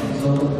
島